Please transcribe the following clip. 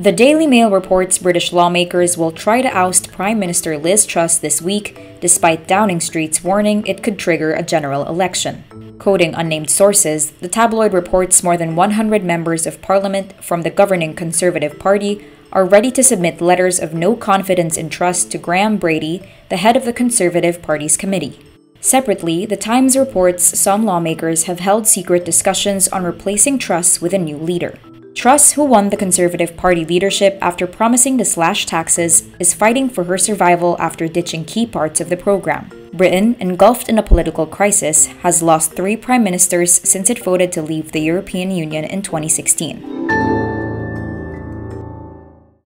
The Daily Mail reports British lawmakers will try to oust Prime Minister Liz Truss this week, despite Downing Street's warning it could trigger a general election. Quoting unnamed sources, the tabloid reports more than 100 members of parliament from the governing Conservative Party are ready to submit letters of no confidence in Truss to Graham Brady, the head of the Conservative Party's committee. Separately, The Times reports some lawmakers have held secret discussions on replacing Truss with a new leader. Truss, who won the Conservative Party leadership after promising to slash taxes, is fighting for her survival after ditching key parts of the program. Britain, engulfed in a political crisis, has lost three prime ministers since it voted to leave the European Union in 2016.